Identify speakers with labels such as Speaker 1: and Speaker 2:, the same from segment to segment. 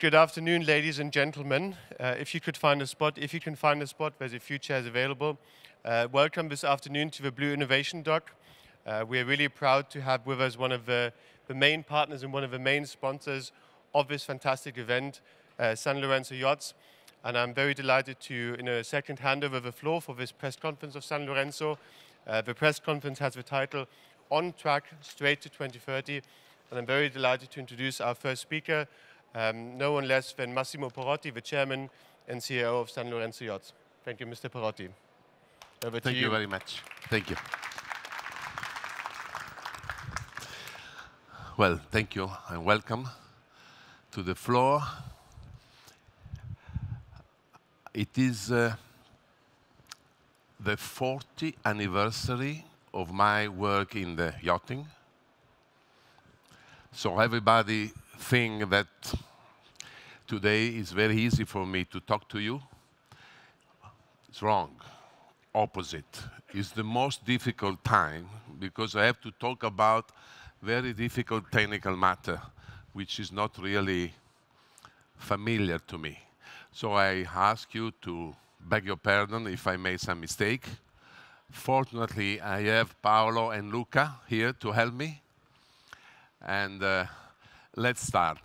Speaker 1: Good afternoon, ladies and gentlemen. Uh, if you could find a spot, if you can find a spot, where the future is available. Uh, welcome this afternoon to the Blue Innovation Dock. Uh, we are really proud to have with us one of the, the, main partners and one of the main sponsors of this fantastic event, uh, Sanlorenzo Yachts. And I'm very delighted to, in a second, hand over the floor for this press conference of Sanlorenzo. Uh, the press conference has the title On Track Straight to 2030. And I'm very delighted to introduce our first speaker, um, no one less than Massimo Perotti, the chairman and CEO of Sanlorenzo Yachts. Thank you, Mr. Perotti.
Speaker 2: Over Thank you. you very much. Thank you. Well, thank you and welcome to the floor. It is uh, the 40th anniversary of my work in the yachting. So everybody think that today is very easy for me to talk to you. It's wrong. Opposite. It's the most difficult time because I have to talk about very difficult technical matter, which is not really familiar to me. So I ask you to beg your pardon if I made some mistake. Fortunately, I have Paolo and Luca here to help me. And uh, let's start.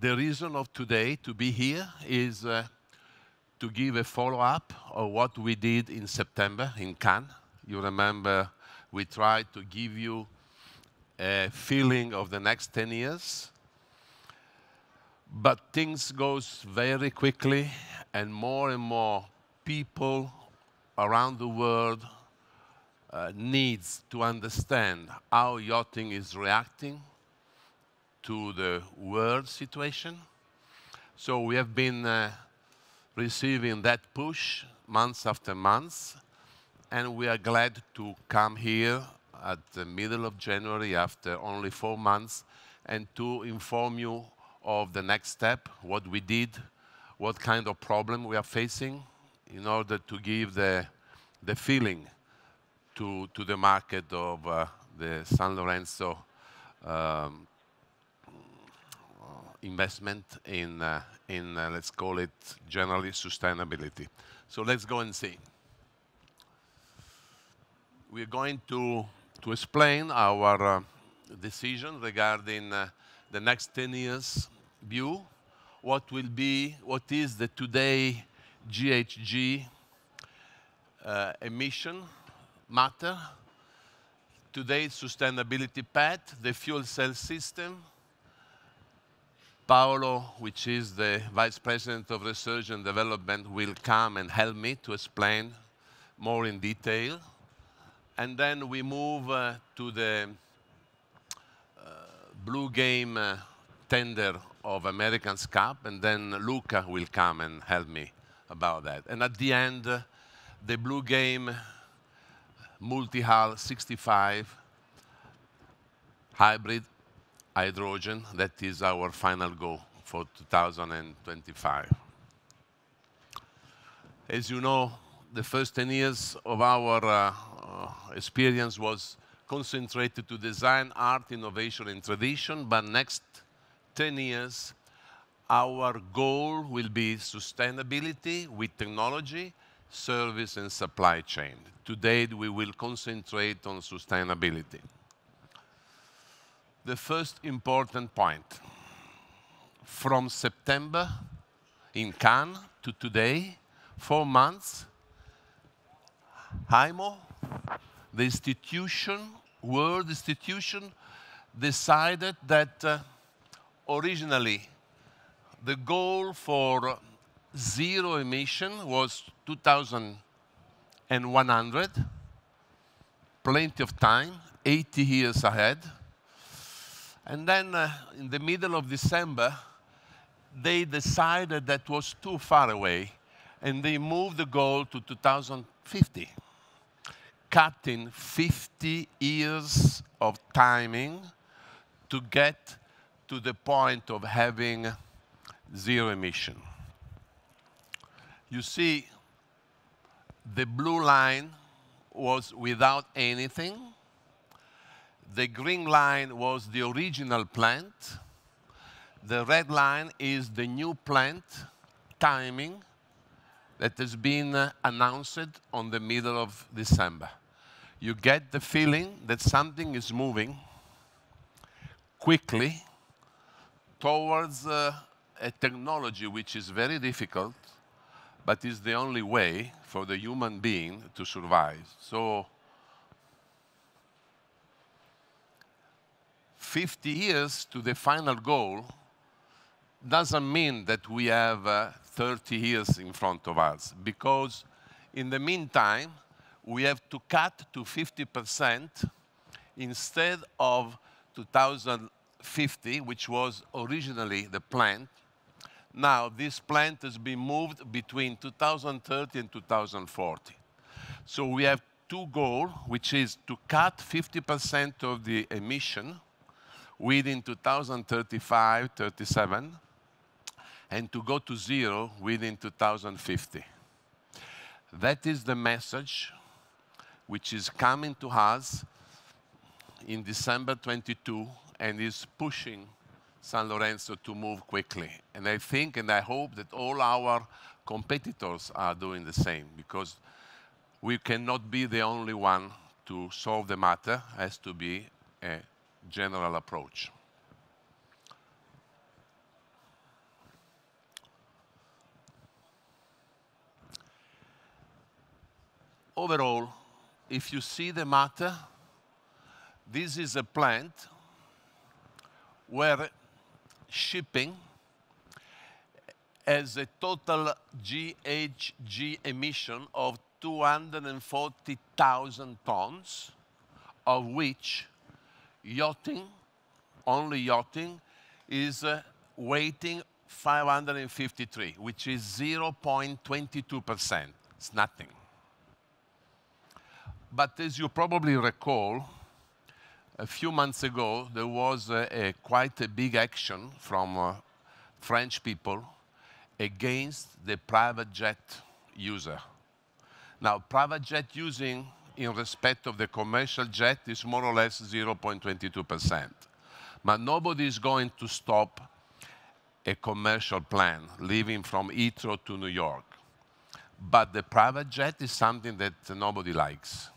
Speaker 2: The reason of today to be here is uh, to give a follow-up of what we did in September in Cannes. You remember we tried to give you a feeling of the next 10 years. But things goes very quickly and more and more people around the world uh, needs to understand how yachting is reacting to the world situation. So we have been uh, receiving that push months after months, and we are glad to come here at the middle of January after only four months and to inform you of the next step, what we did, what kind of problem we are facing in order to give the, the feeling to, to the market of uh, the Sanlorenzo um, investment in, uh, in uh, let's call it generally sustainability. So let's go and see. We're going to, to explain our uh, decision regarding uh, the next 10 years view, what will be, what is the today GHG uh, emission matter. Today's sustainability path, the fuel cell system. Paolo, which is the Vice President of Research and Development, will come and help me to explain more in detail. And then we move uh, to the uh, Bluegame uh, tender of American's Cup, and then Luca will come and help me about that. And at the end, uh, the Bluegame multi-hull 65 hybrid hydrogen. That is our final goal for 2025. As you know, the first 10 years of our uh, uh, experience was concentrated to design, art, innovation, and tradition, but next 10 years, our goal will be sustainability with technology, service, and supply chain. Today, we will concentrate on sustainability. The first important point, from September in Cannes to today, four months, IMO, the institution, world institution, decided that uh, originally the goal for zero emission was 2100, plenty of time, 80 years ahead. And then uh, in the middle of December, they decided that was too far away and they moved the goal to 2050, cutting 50 years of timing to get to the point of having zero emission. You see, the blue line was without anything. The green line was the original plant. the red line is the new plant timing that has been uh, announced on the middle of December. You get the feeling that something is moving quickly towards uh, a technology which is very difficult, but is the only way for the human being to survive. So 50 years to the final goal doesn't mean that we have uh, 30 years in front of us, because in the meantime, we have to cut to 50% instead of 2050, which was originally the plan. Now, this plant has been moved between 2030 and 2040. So we have two goals, which is to cut 50% of the emission within 2035, 37, and to go to zero within 2050. That is the message which is coming to us in December 22 and is pushing Sanlorenzo to move quickly. And I think and I hope that all our competitors are doing the same because we cannot be the only one to solve the matter, it has to be a general approach. Overall, if you see the matter, this is a plant where shipping has a total GHG emission of 240,000 tons, of which yachting, only yachting, is uh, weighting 553, which is 0.22%. It's nothing. But as you probably recall, a few months ago, there was a, a quite a big action from uh, French people against the private jet user. Now, private jet using in respect of the commercial jet is more or less 0.22%. But nobody is going to stop a commercial plan leaving from Heathrow to New York. But the private jet is something that nobody likes.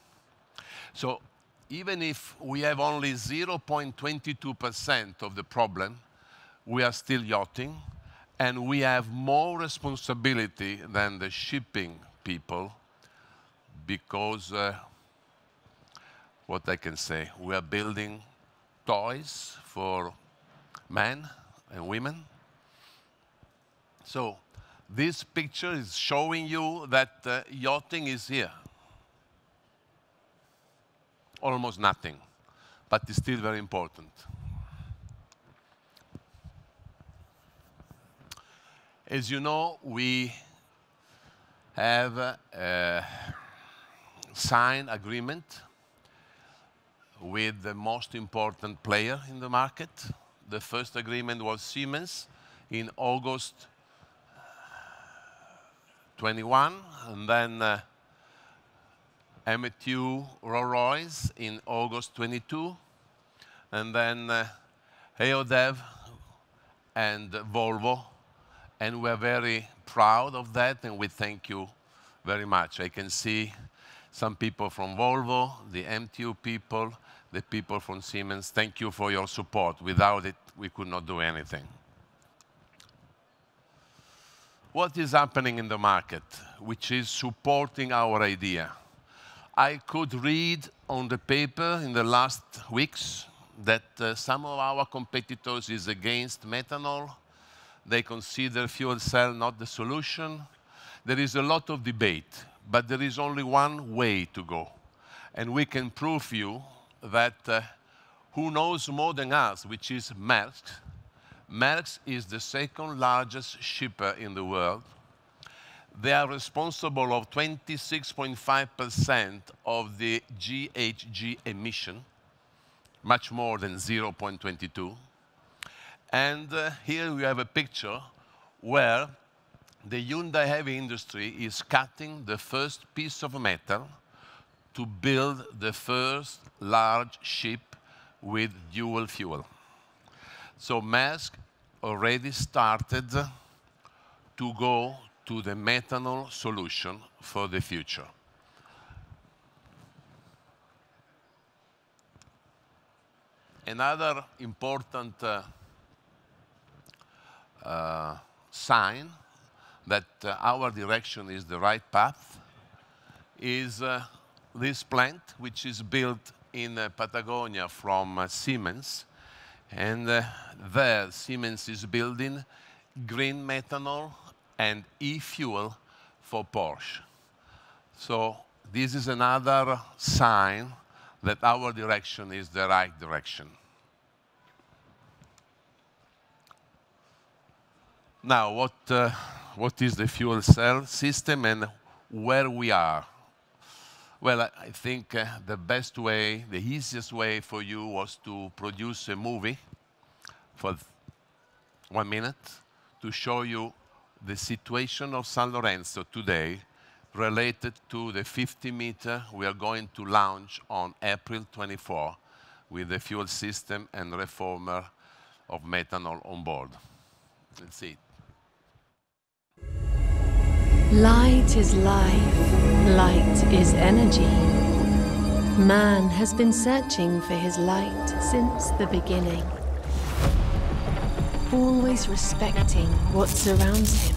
Speaker 2: So even if we have only 0.22% of the problem, we are still yachting, and we have more responsibility than the shipping people because uh, what I can say, we are building toys for men and women. So this picture is showing you that uh, yachting is here almost nothing, but it's still very important. As you know, we have signed agreement with the most important player in the market. The first agreement was Siemens in August 21, and then uh, MTU Rolls-Royce in August 22, and then uh, AODEV and Volvo. And we're very proud of that, and we thank you very much. I can see some people from Volvo, the MTU people, the people from Siemens. Thank you for your support. Without it, we could not do anything. What is happening in the market, which is supporting our idea? I could read on the paper in the last weeks that uh, some of our competitors is against methanol. They consider fuel cell not the solution. There is a lot of debate, but there is only one way to go. And we can prove you that uh, who knows more than us, which is Maersk. Maersk is the second largest shipper in the world they are responsible of 26.5% of the GHG emission, much more than 0.22. And uh, here we have a picture where the Hyundai heavy industry is cutting the first piece of metal to build the first large ship with dual fuel. So Maersk already started to go to the methanol solution for the future. Another important uh, uh, sign that uh, our direction is the right path is this plant, which is built in Patagonia from Siemens. And there, Siemens is building green methanol and e-fuel for Porsche. So this is another sign that our direction is the right direction. Now, what uh, what is the fuel cell system and where we are? Well, I think uh, the best way, the easiest way for you was to produce a movie for one minute to show you the situation of Sanlorenzo today related to the 50-meter we are going to launch on April 24 with the fuel system and reformer of methanol on board. Let's see.
Speaker 3: Light is life. Light is energy. Man has been searching for his light since the beginning, always respecting what surrounds him.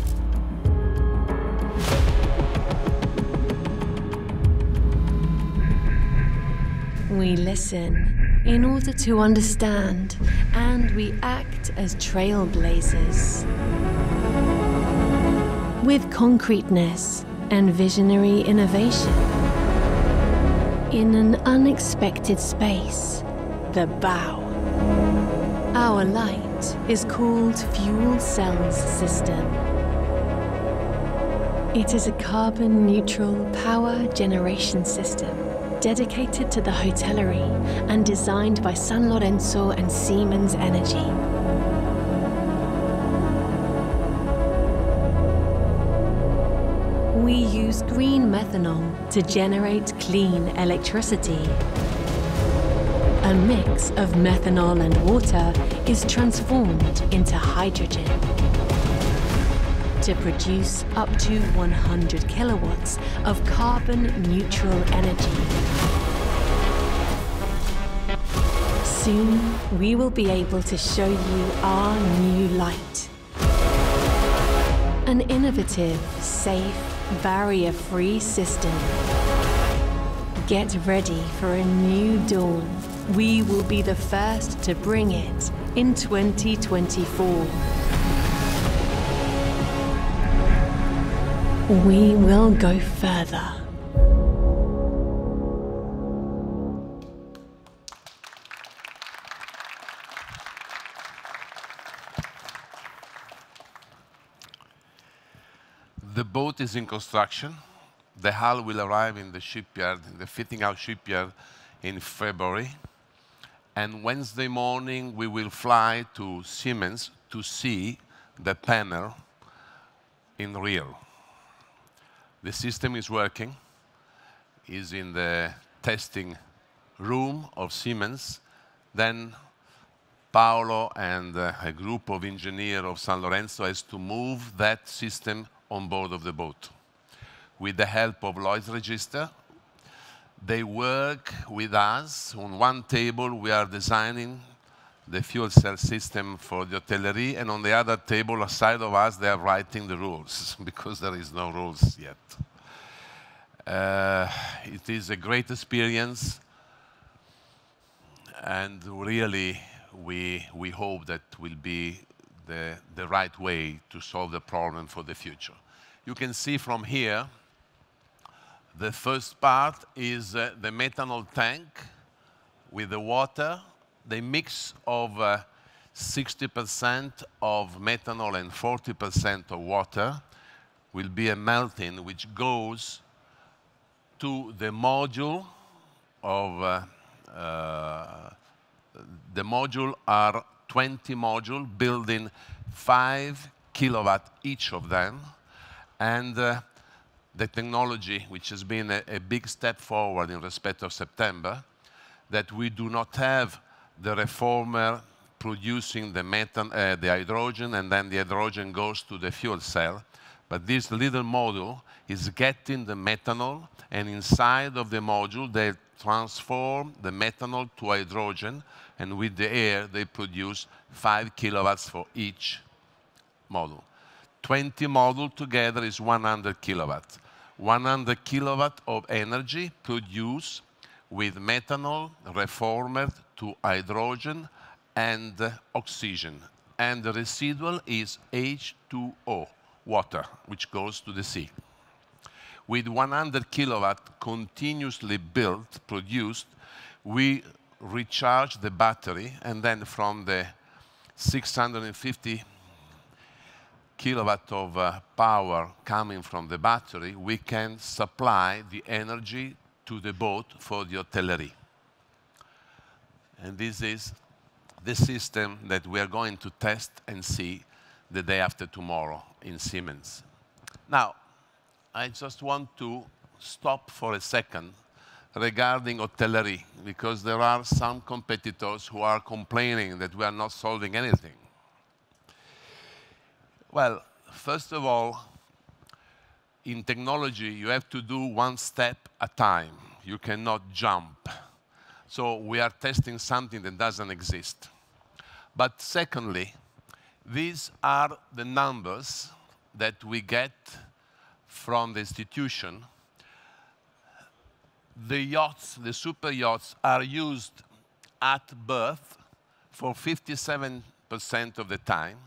Speaker 3: We listen in order to understand, and we act as trailblazers. With concreteness and visionary innovation in an unexpected space, the bow. Our light is called Fuel Cells System. It is a carbon neutral power generation system dedicated to the hotellerie and designed by Sanlorenzo and Siemens Energy. We use green methanol to generate clean electricity. A mix of methanol and water is transformed into hydrogen to produce up to 100 kilowatts of carbon neutral energy. Soon, we will be able to show you our new light. An innovative, safe, barrier-free system. Get ready for a new dawn. We will be the first to bring it in 2024. We will go further.
Speaker 2: The boat is in construction. The hull will arrive in the shipyard, in the fitting out shipyard in February. Wednesday morning, we will fly to Siemens to see the panel in real. The system is working, is in the testing room of Siemens. Then Paolo and uh, a group of engineer of Sanlorenzo has to move that system on board of the boat. With the help of Lloyd's Register, they work with us. On one table, we are designing the fuel cell system for the hotellerie, and on the other table aside of us, they are writing the rules because there is no rules yet. Uh, it is a great experience, and really, we we hope that will be the the right way to solve the problem for the future. You can see from here, the first part is uh, the methanol tank with the water. The mix of uh, 60% of methanol and 40% of water will be a melting, which goes to the module of. Uh, the module are 20 module building 5 kilowatt each of them. The technology, which has been a big step forward in respect of September, that we do not have the reformer producing the, uh, the hydrogen, and then the hydrogen goes to the fuel cell. But this little module is getting the methanol, and inside of the module, they transform the methanol to hydrogen, and with the air, they produce 5 kilowatts for each module. 20 modules together is 100 kilowatts. 100 kilowatt of energy produced with methanol reformed to hydrogen and oxygen. And the residual is H2O, water, which goes to the sea. With 100 kilowatt continuously built, produced, we recharge the battery, and then from the 650 kilowatt of uh, power coming from the battery, we can supply the energy to the boat for the hotellerie. And this is the system that we are going to test and see the day after tomorrow in Siemens. Now, I just want to stop for a second regarding hotellerie, because there are some competitors who are complaining that we are not solving anything. Well, first of all, in technology, you have to do one step at a time. You cannot jump. So we are testing something that doesn't exist. But secondly, these are the numbers that we get from the institution. The yachts, the super yachts, are used at berth for 57% of the time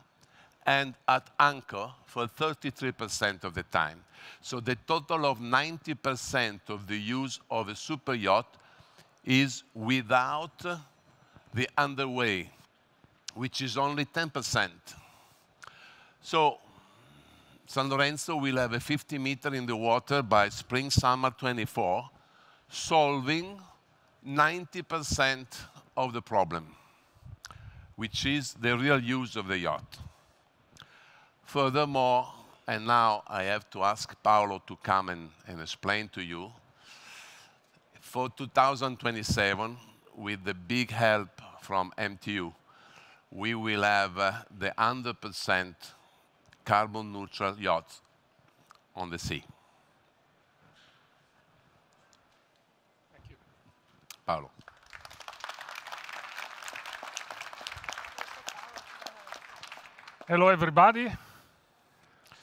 Speaker 2: and at anchor for 33% of the time. So the total of 90% of the use of a super yacht is without the underway, which is only 10%. So Sanlorenzo will have a 50 meter in the water by spring, summer 24, solving 90% of the problem, which is the real use of the yacht. Furthermore, and now I have to ask Paolo to come and, and explain to you, for 2027, with the big help from MTU, we will have uh, the 100% carbon neutral yachts on the sea.
Speaker 4: Thank you.
Speaker 2: Paolo.
Speaker 4: Hello, everybody.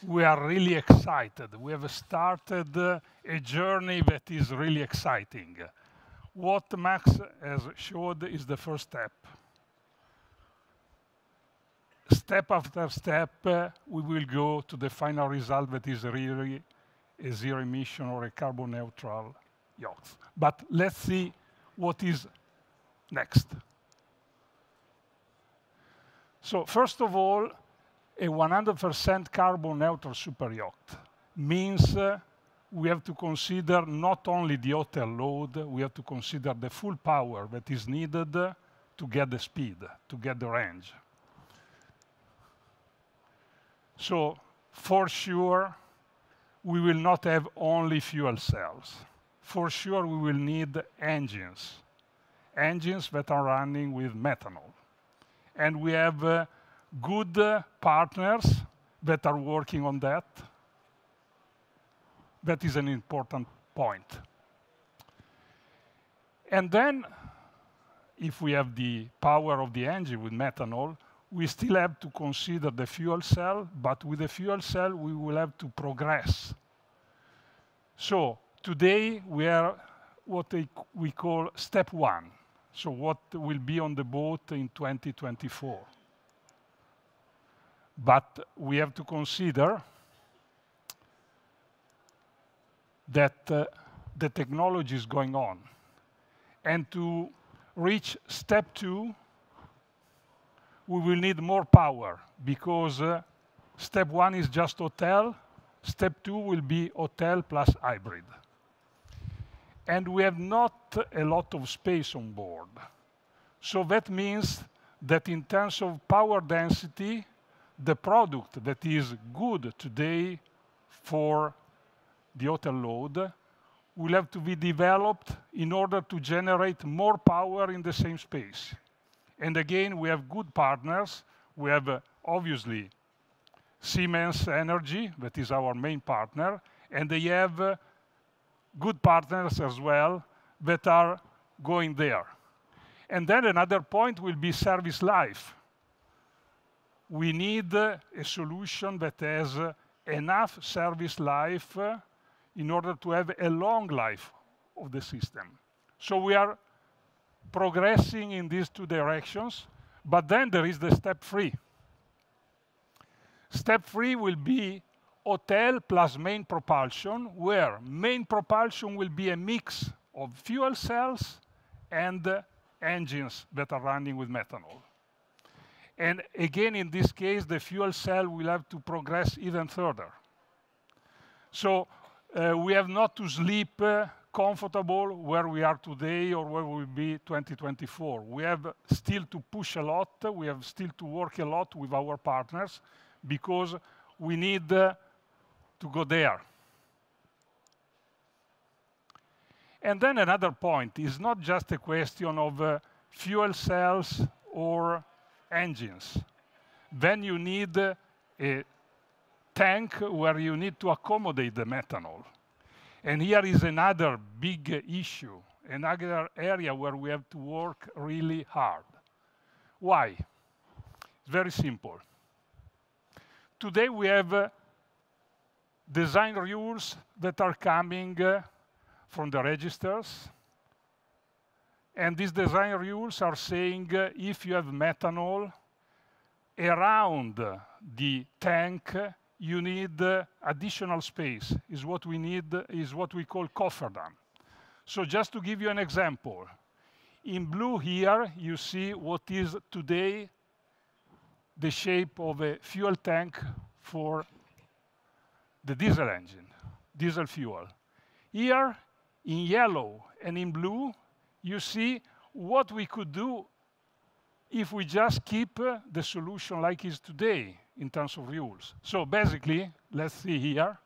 Speaker 4: We are really excited. We have started a journey that is really exciting. What Max has showed is the first step. Step after step, we will go to the final result that is really a zero emission or a carbon neutral yacht. But let's see what is next. So first of all, a 100% carbon neutral super yacht means uh, we have to consider not only the hotel load, we have to consider the full power that is needed to get the speed, to get the range. So for sure, we will not have only fuel cells. For sure, we will need engines, engines that are running with methanol. And we have uh, good uh, partners that are working on that. That is an important point. And then, if we have the power of the engine with methanol, we still have to consider the fuel cell, but with the fuel cell, we will have to progress. So today, we are what we call step one. So what will be on the boat in 2024. But we have to consider that uh, the technology is going on. And to reach step two, we will need more power because uh, step one is just hotel, step two will be hotel plus hybrid. And we have not a lot of space on board. So that means that in terms of power density, the product that is good today for the hotel load will have to be developed in order to generate more power in the same space. And again, we have good partners. We have, uh, obviously, Siemens Energy, that is our main partner, and they have uh, good partners as well that are going there. And then another point will be service life. We need a solution that has enough service life uh, in order to have a long life of the system. So we are progressing in these two directions, but then there is the step three. Step three will be hotel plus main propulsion, where main propulsion will be a mix of fuel cells and uh, engines that are running with methanol. And again, in this case, the fuel cell will have to progress even further. So uh, we have not to sleep uh, comfortable where we are today or where we will be 2024. We have still to push a lot. We have still to work a lot with our partners because we need uh, to go there. And then another point is not just a question of uh, fuel cells or engines. Then you need a tank where you need to accommodate the methanol. And here is another big issue, another area where we have to work really hard. Why? It's very simple. Today we have uh, design rules that are coming uh, from the registers. And these design rules are saying uh, if you have methanol around the tank, you need uh, additional space, is what we need, is what we call cofferdam. So just to give you an example, in blue here, you see what is today the shape of a fuel tank for the diesel engine, diesel fuel. Here, in yellow and in blue, you see what we could do if we just keep uh, the solution like is today in terms of rules. So basically, let's see here.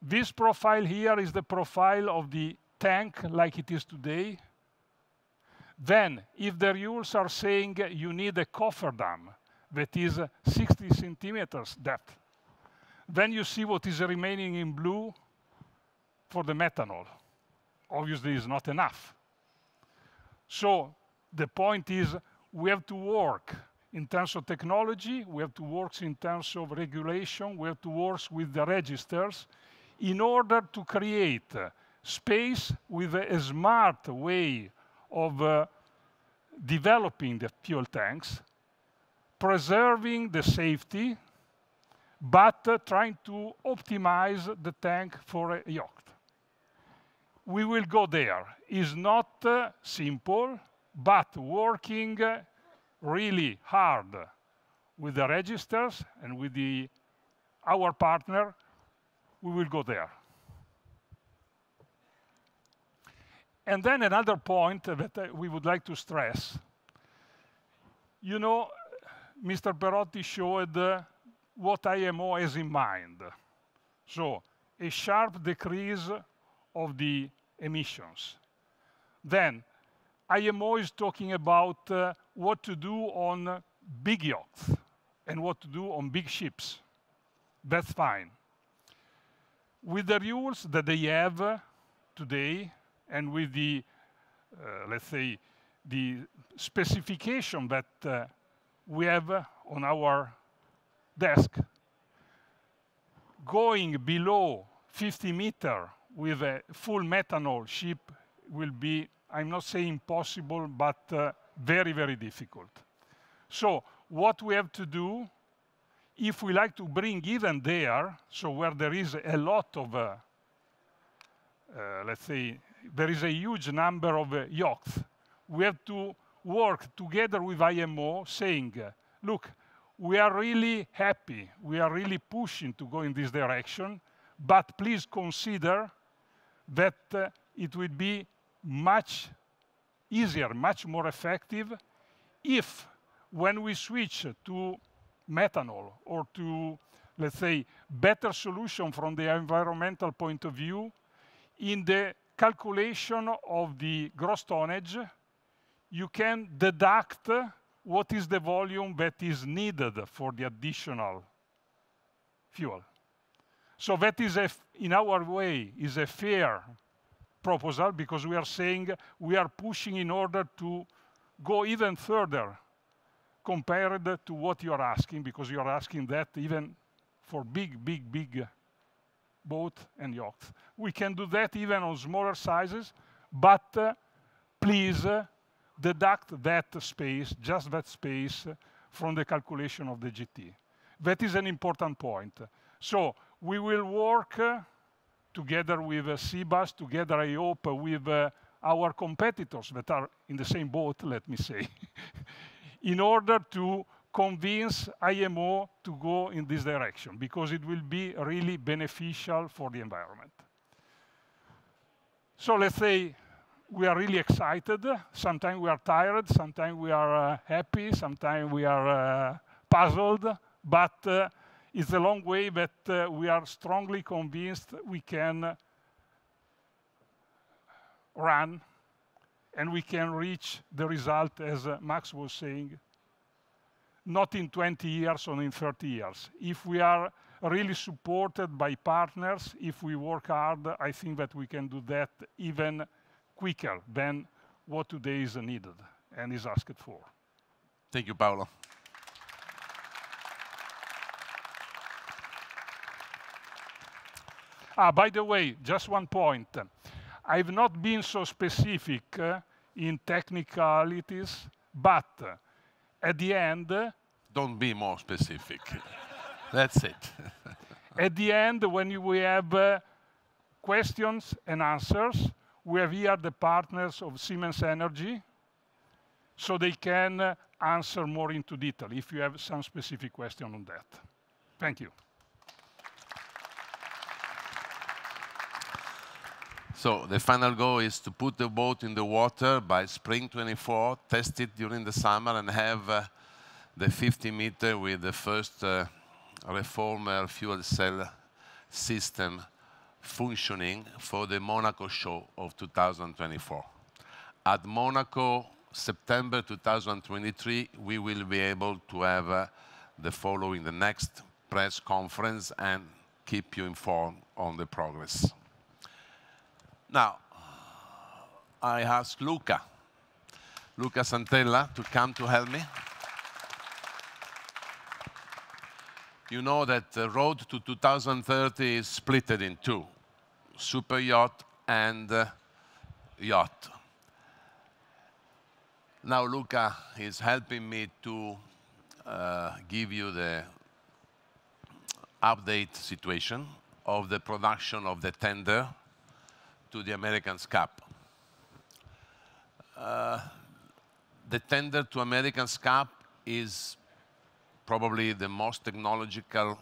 Speaker 4: This profile here is the profile of the tank like it is today. Then, if the rules are saying you need a cofferdam that is 60 centimeters depth, then you see what is remaining in blue for the methanol. Obviously, is not enough. So the point is we have to work in terms of technology, we have to work in terms of regulation, we have to work with the registers in order to create space with a, smart way of uh, developing the fuel tanks, preserving the safety, but uh, trying to optimize the tank for a yacht. We will go there. It's not uh, simple, but working really hard with the registers and with the, our partner, we will go there. And then another point that uh, we would like to stress. You know, Mr. Perotti showed uh, what IMO has in mind. So, a sharp decrease of the emissions. Then, IMO is talking about uh, what to do on big yachts and what to do on big ships. That's fine. With the rules that they have today and with the, uh, let's say, the specification that uh, we have on our desk, going below 50 meter with a full methanol ship will be, I'm not saying impossible, but uh, very, very difficult. So what we have to do, if we like to bring even there, so where there is a lot of, uh, uh, let's say, there is a huge number of uh, yachts, we have to work together with IMO saying, uh, look, we are really happy, we are really pushing to go in this direction, but please consider that uh, it will be much easier, much more effective if when we switch to methanol or to, let's say, better solution from the environmental point of view, in the calculation of the gross tonnage, you can deduct what is the volume that is needed for the additional fuel. So that is, a, in our way, is a fair proposal because we are saying we are pushing in order to go even further compared to what you are asking, because you are asking that even for big, big, big boat and yachts. We can do that even on smaller sizes, but uh, please uh, deduct that space, just that space, from the calculation of the GT. That is an important point. So we will work uh, together with uh, Cbus, together, I hope, with uh, our competitors that are in the same boat, let me say, in order to convince IMO to go in this direction, because it will be really beneficial for the environment. So let's say we are really excited. Sometimes we are tired, sometimes we are uh, happy, sometimes we are uh, puzzled, but uh, it's a long way but uh, we are strongly convinced we can run and we can reach the result, as uh, Max was saying, not in 20 years or in 30 years. If we are really supported by partners, if we work hard, I think that we can do that even quicker than what today is needed and is asked for.
Speaker 2: Thank you, Paolo.
Speaker 4: Ah, by the way, just one point. I've not been so specific uh, in technicalities, but uh, at the end...
Speaker 2: Don't be more specific. That's it.
Speaker 4: at the end, when we have uh, questions and answers, we have here the partners of Siemens Energy, so they can uh, answer more into detail if you have some specific question on that. Thank you.
Speaker 2: So the final goal is to put the boat in the water by spring 24, test it during the summer, and have uh, the 50 meter with the first uh, reformer fuel cell system functioning for the Monaco show of 2024. At Monaco, September 2023, we will be able to have uh, the following, the next press conference and keep you informed on the progress. Now, I ask Luca, Luca Santella, to come to help me. You know that the road to 2030 is split in two super yacht and uh, yacht. Now Luca is helping me to uh, give you the update situation of the production of the tender to the American's Cup. Uh, the tender to American's Cup is probably the most technological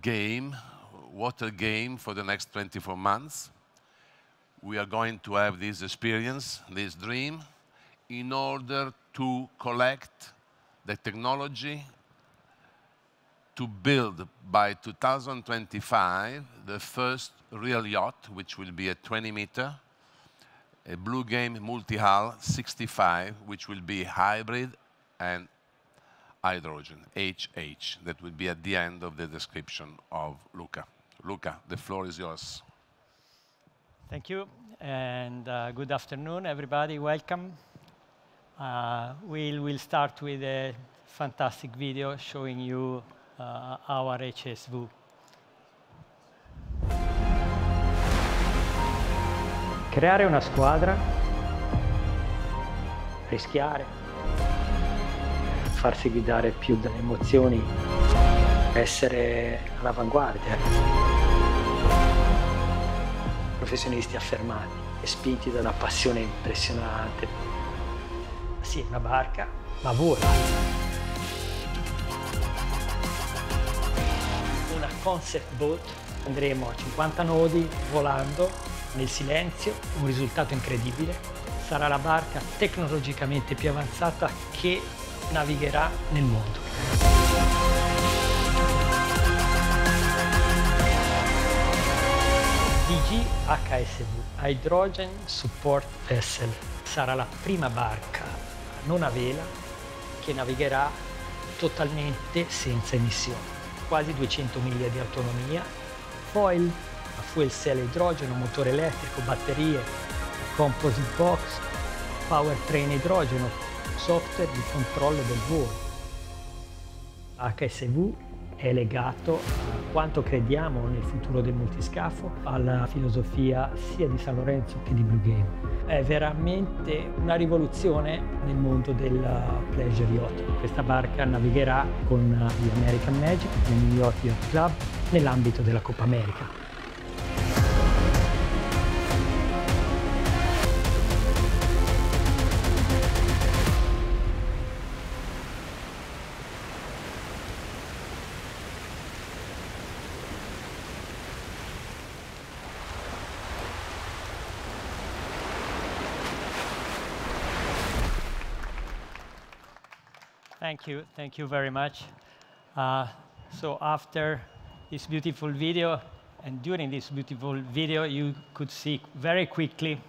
Speaker 2: game water game for the next 24 months. We are going to have this experience, this dream, in order to collect the technology to build by 2025 the first real yacht, which will be a 20 meter, a Bluegame multi-hull 65, which will be hybrid and hydrogen, HH, that will be at the end of the description of Luca. Luca, the floor is yours.
Speaker 5: Thank you, and uh, good afternoon, everybody. Welcome. Uh, we'll, we'll start with a fantastic video showing you uh, our HSV. Creare una squadra, rischiare, farsi guidare più dalle emozioni, essere all'avanguardia professionisti affermati e spinti da una passione impressionante. Sì, una barca, ma vola. Concept boat, andremo a 50 nodi volando nel silenzio, un risultato incredibile. Sarà la barca tecnologicamente più avanzata che navigherà nel mondo. DG HSV, Hydrogen Support Vessel.
Speaker 6: sarà la prima barca non a vela che navigherà totalmente senza emissioni. Quasi 200 miglia di autonomia, foil, fuel cell idrogeno, motore elettrico, batterie, composite box, powertrain idrogeno, software di controllo del volo. HSV è legato a quanto crediamo nel futuro del multiscafo, alla filosofia sia di San Lorenzo che di Blue Game. È veramente una rivoluzione nel mondo del pleasure yacht. Questa barca navigherà con gli American Magic, nel New York Yacht Club, nell'ambito della Coppa America.
Speaker 5: Thank you, thank you very much. Uh, so after this beautiful video, and during this beautiful video, you could see very quickly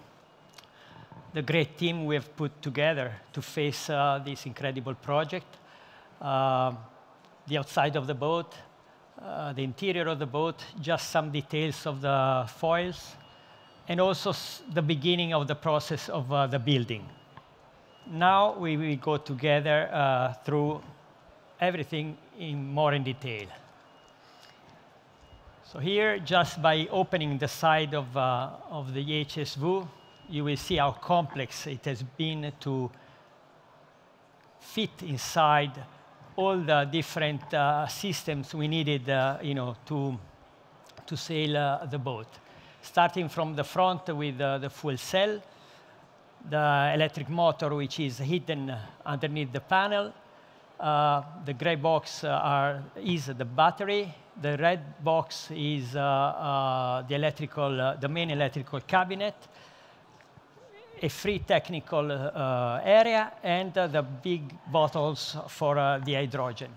Speaker 5: the great team we have put together to face uh, this incredible project. Uh, the outside of the boat, uh, the interior of the boat, just some details of the foils, and also the beginning of the process of uh, the building now we will go together uh, through everything in more in detail. So here, just by opening the side of, uh, of the HSV, you will see how complex it has been to fit inside all the different uh, systems we needed uh, you know, to, to sail uh, the boat. Starting from the front with uh, the fuel cell, the electric motor, which is hidden underneath the panel. Uh, the gray box uh, are, is the battery. The red box is uh, uh the electrical, uh, the main electrical cabinet, a free technical uh, area, and the big bottles for the hydrogen.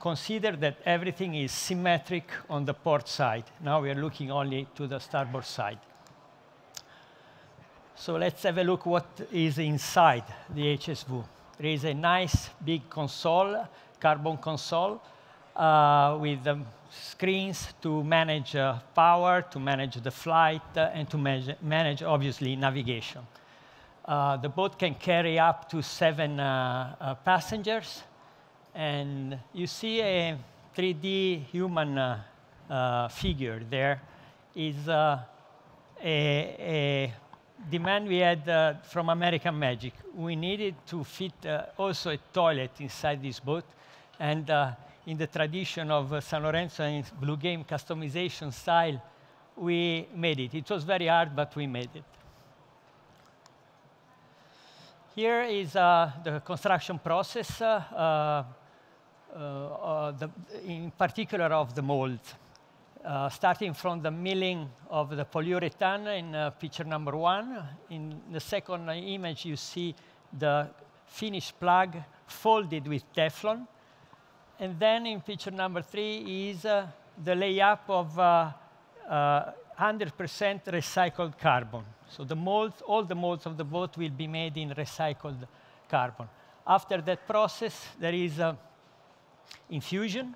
Speaker 5: Consider that everything is symmetric on the port side. Now we are looking only to the starboard side. So let's have a look what is inside the HSV. There is a nice big console, carbon console, uh, with um, screens to manage uh, power, to manage the flight, uh, and to manage, manage, obviously, navigation. Uh, the boat can carry up to seven uh, uh, passengers, and you see a 3D human figure there is a, a demand we had uh, from American Magic. We needed to fit uh, also a toilet inside this boat. And uh, in the tradition of uh, Sanlorenzo and Bluegame customization style, we made it. It was very hard, but we made it. Here is uh, the construction process, uh, the, in particular of the molds uh, starting from the milling of the polyurethane in uh, picture number one. In the second image, you see the finished plug folded with Teflon. And then in picture number three is uh, the layup of 100% uh, uh, recycled carbon. So the molds, all the molds of the boat will be made in recycled carbon. After that process, there is infusion,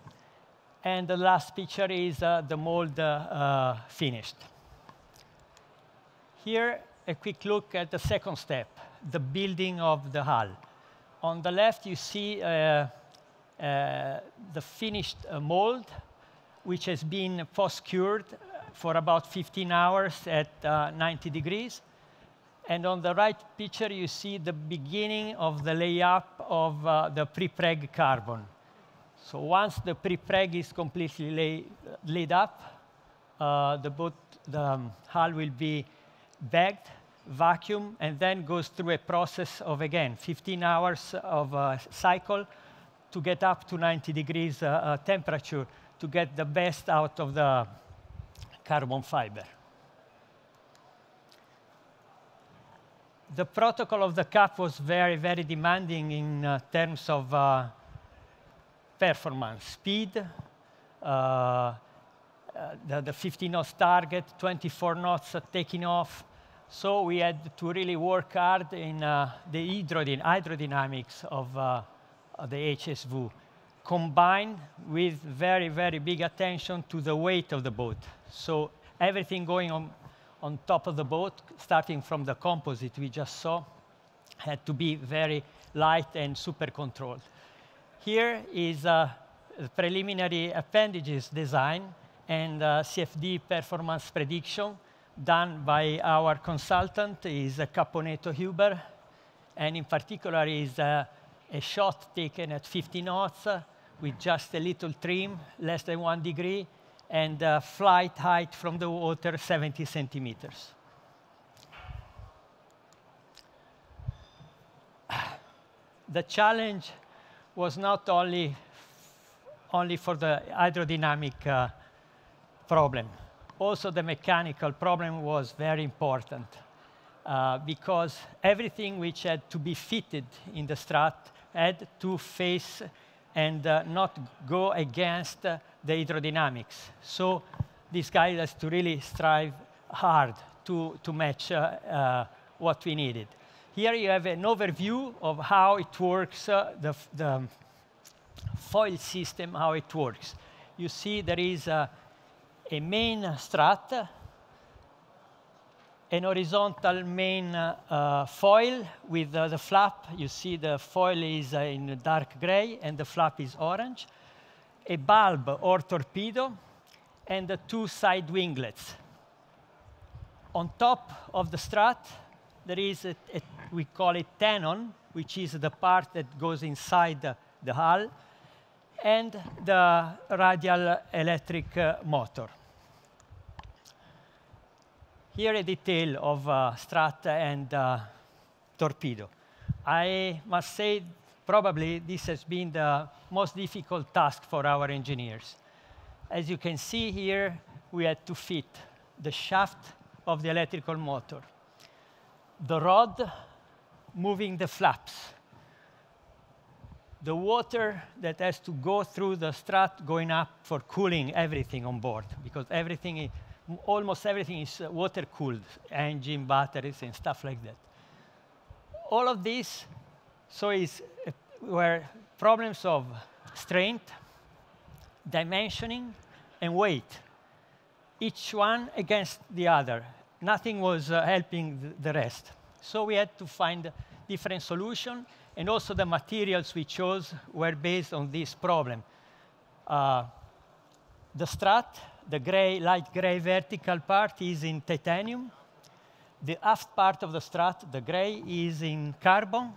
Speaker 5: and the last picture is uh, the mold uh, finished. Here, a quick look at the second step, the building of the hull. On the left, you see uh, uh the finished uh, mold, which has been post-cured for about 15 hours at uh, 90 degrees. And on the right picture, you see the beginning of the layup of the pre-preg carbon. So once the pre-preg is completely lay, laid up, uh, the, boat, the um, hull will be bagged, vacuum, and then goes through a process of, again, 15 hours of uh, cycle to get up to 90 degrees uh, uh, temperature to get the best out of the carbon fiber. The protocol of the CAP was very, very demanding in uh, terms of uh, performance, speed, uh, uh, the, the 50 knots target, 24 knots taking off. So we had to really work hard in uh, the hydrodynamics of uh, the HSV, combined with very, very big attention to the weight of the boat. So everything going on on top of the boat, starting from the composite we just saw, had to be very light and super controlled. Here is a preliminary appendages design and CFD performance prediction done by our consultant is Caponnetto Hueber, and in particular is a, a shot taken at 50 knots with just a little trim, less than one degree, and uh, flight height from the water 70 centimeters. The challenge was not only, only for the hydrodynamic uh, problem. Also, the mechanical problem was very important uh, because everything which had to be fitted in the strut had to face and uh, not go against uh, the hydrodynamics. So this guy has to really strive hard to, to match uh, uh, what we needed. Here you have an overview of how it works, uh, the, the, foil system, how it works. You see there is a, a main strut, an horizontal main uh, foil with uh, the flap. You see the foil is uh, in dark gray and the flap is orange a bulb or torpedo, and the two side winglets. On top of the strut, there is, a, a, we call it tenon, which is the part that goes inside the, the hull, and the radial electric uh, motor. Here a detail of uh, and uh, torpedo. I must say probably this has been the most difficult task for our engineers. As you can see here, we had to fit the shaft of the electrical motor, the rod moving the flaps, the water that has to go through the strut going up for cooling everything on board, because everything, almost everything is water cooled, engine, batteries, and stuff like that. All of this so it's were problems of strength, dimensioning, and weight, each one against the other. Nothing was uh, helping the rest. So we had to find different solutions, and also the materials we chose were based on this problem. Uh, the strut, the gray, light gray vertical part is in titanium. The aft part of the strut, the gray, is in carbon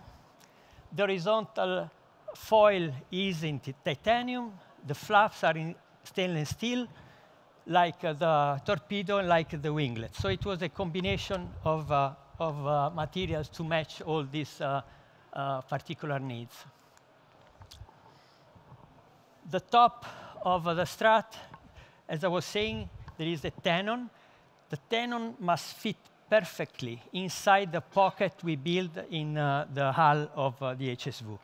Speaker 5: the horizontal foil is in titanium. The flaps are in stainless steel, like uh, the torpedo, and like the winglet. So it was a combination of, uh, of uh, materials to match all these uh, uh, particular needs. The top of the strut, as I was saying, there is a tenon. The tenon must fit perfectly inside the pocket we build in uh, the hull of uh, the HSV.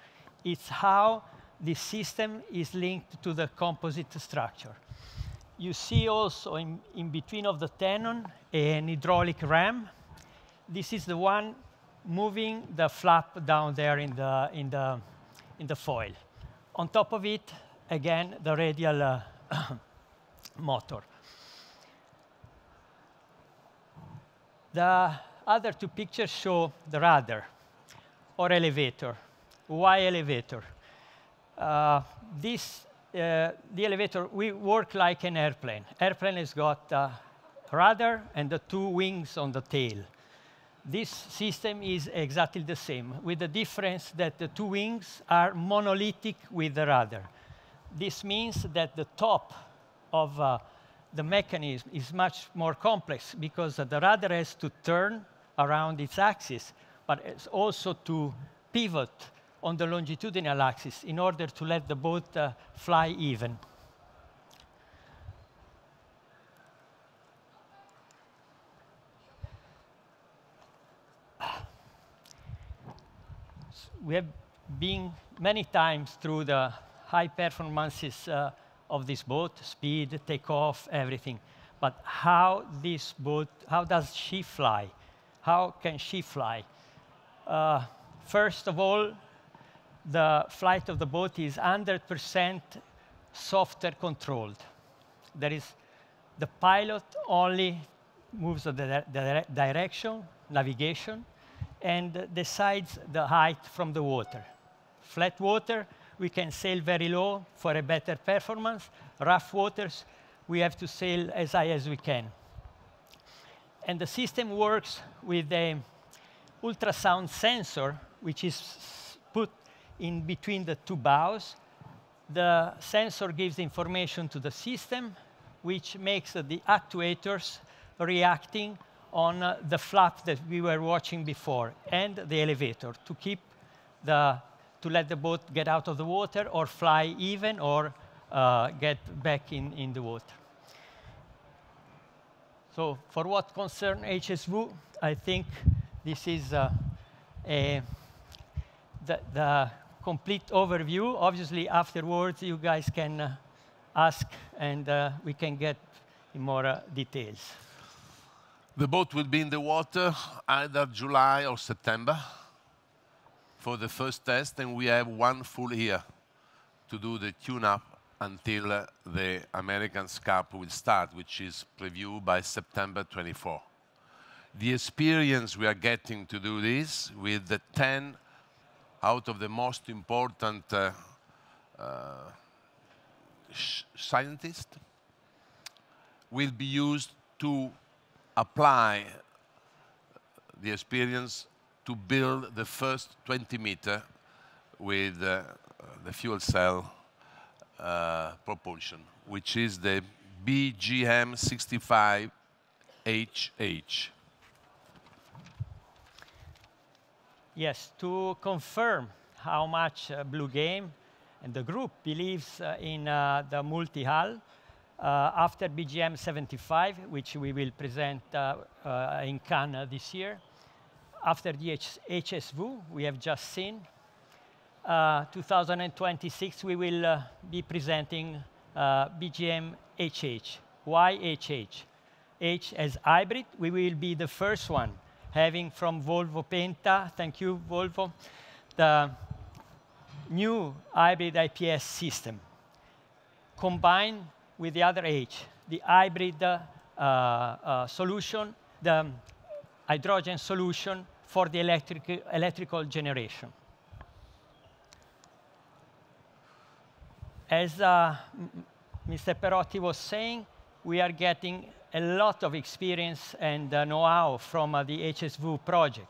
Speaker 5: It's how the system is linked to the composite structure. You see also in, in between of the tenon an hydraulic ram. This is the one moving the flap down there in the, in the, in the foil. On top of it, again, the radial uh, motor. The other two pictures show the rudder or elevator. Why elevator? Uh, this, uh, the elevator, we work like an airplane. Airplane has got a rudder and the two wings on the tail. This system is exactly the same, with the difference that the two wings are monolithic with the rudder. This means that the top of uh, the mechanism is much more complex because the rudder has to turn around its axis, but it's also to pivot on the longitudinal axis in order to let the boat uh, fly even. We have been many times through the high performances uh, of this boat, speed, takeoff, everything. But how this boat, how does she fly? how can she fly? Uh, first of all, the flight of the boat is 100% software controlled. There is the pilot only moves the, the direction, navigation, and decides the height from the water. Flat water, we can sail very low for a better performance. Rough waters, we have to sail as high as we can. And the system works with a ultrasound sensor, which is put in between the two bows. The sensor gives information to the system, which makes the actuators reacting on the flap that we were watching before and the elevator to keep the to let the boat get out of the water or fly even or uh, get back in, in the water. So for what concerns HSV, I think this is uh, a, the, the, complete overview. Obviously, afterwards, you guys can uh, ask and uh, we can get more uh, details.
Speaker 2: The boat will be in the water either July or September for the first test, and we have one full year to do the tune-up until uh, the American Cup will start, which is previewed by September 24. The experience we are getting to do this with the 10 out of the most important uh, uh, scientists will be used to apply the experience to build the first 20 meter with uh, the fuel cell uh, propulsion, which is the BGM 65HH.
Speaker 5: Yes, to confirm how much uh, Bluegame and the group believes uh, in uh, the multi-hull, after BGM 75, which we will present uh, uh, in Cannes this year. After the H HSV, we have just seen. 2026, we will be presenting BGM HH. Why HH? H as hybrid, we will be the first one having from Volvo Penta, thank you, Volvo, the new hybrid IPS system combined with the other H, the hybrid uh, uh, solution, the hydrogen solution for the electric, electrical generation. As uh, Mr. Perotti was saying, we are getting a lot of experience and uh, know-how from uh, the HSV project.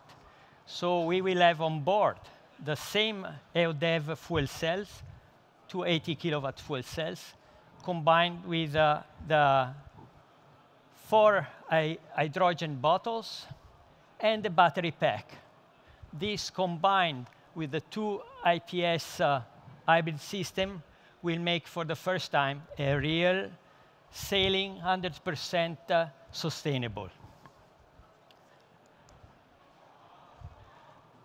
Speaker 5: So we will have on board the same EODEV fuel cells, 280 kilowatt fuel cells, combined with uh, the four hydrogen bottles and the battery pack. This combined with the two IPS uh, hybrid system will make for the first time a real sailing 100% uh, sustainable.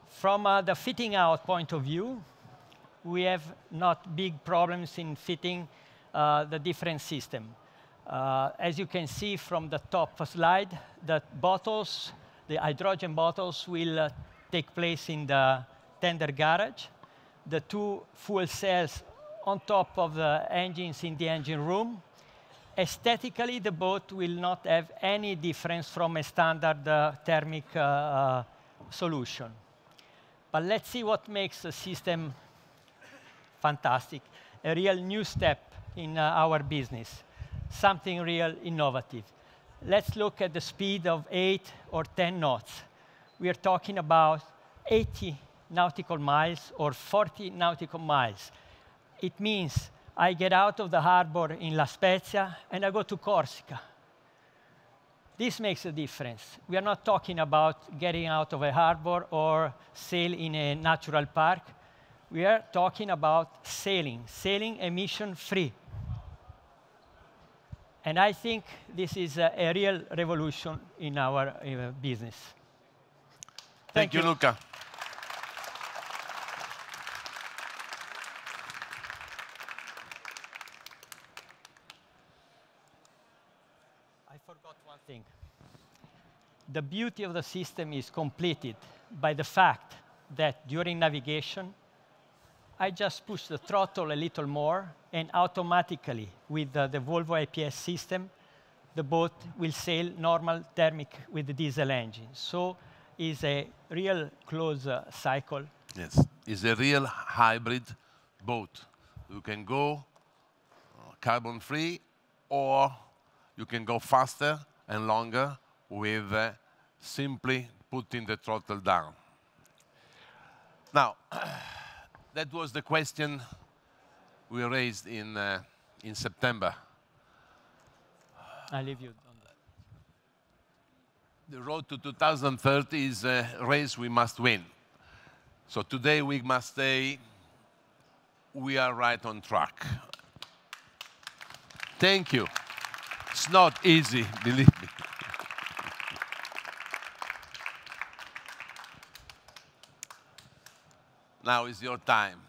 Speaker 5: From uh, the fitting out point of view, we have not big problems in fitting the different system. Uh, as you can see from the top slide, the bottles, the hydrogen bottles will uh, take place in the tender garage. The two fuel cells on top of the engines in the engine room. Aesthetically, the boat will not have any difference from a standard uh, thermic uh, uh, solution. But let's see what makes the system fantastic, a real new step in uh, our business, something real innovative. Let's look at the speed of 8 or 10 knots. We are talking about 80 nautical miles or 40 nautical miles. It means I get out of the harbor in La Spezia and I go to Corsica. This makes a difference. We are not talking about getting out of a harbor or sail in a natural park. We are talking about sailing, sailing emission free. And I think this is a, a real revolution in our uh, business.
Speaker 2: Thank, Thank you, you, Luca.
Speaker 5: I forgot one thing. the beauty of the system is completed by the fact that during navigation, I just push the throttle a little more, and automatically, with the, the Volvo IPS system, the boat will sail normal thermic with the diesel engine. So it's a real closed uh, cycle.
Speaker 2: Yes, it's a real hybrid boat. You can go uh, carbon free, or you can go faster and longer with uh, simply putting the throttle down. Now, that was the question we raised in, uh, in September.
Speaker 5: I leave you on that.
Speaker 2: The road to 2030 is a race we must win. So today we must say we are right on track. Thank you. It's not easy, believe me. Now is your time.